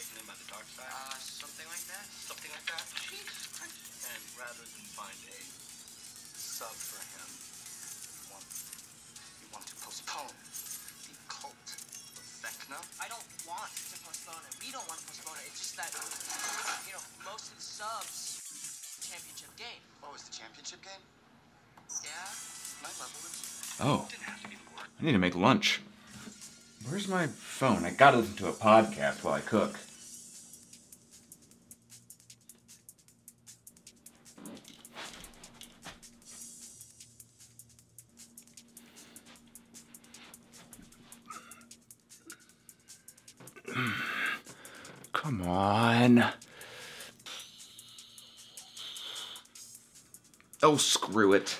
taken in by the dark side? Uh, something like that. Something like that? Jesus Christ. And rather than find a sub for him, you want, you want to postpone the cult of Vecna? I don't want to postpone it. We don't want to postpone it. It's just that, you know, most of the subs championship game. What was the championship game? Yeah. My level is. Oh, Didn't have to be. I need to make lunch. Where's my phone? I gotta listen to a podcast while I cook. Come on. Oh, screw it.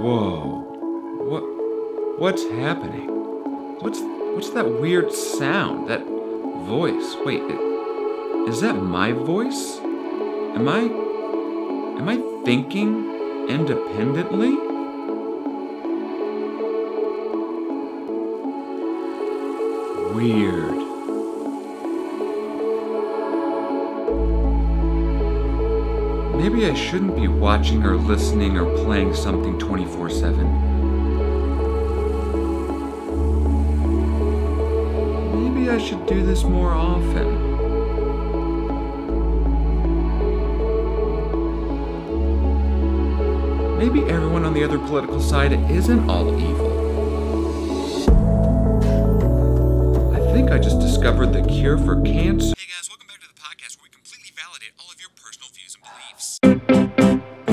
Whoa. What what's happening? What's what's that weird sound? That voice. Wait, i- is that my voice? Am I am I thinking independently? Weird. Maybe I shouldn't be watching or listening or playing something 24 7. Maybe I should do this more often. Maybe everyone on the other political side isn't all evil. just discovered the cure for cancer. Hey guys, welcome back to the podcast where we completely validate all of your personal views and beliefs.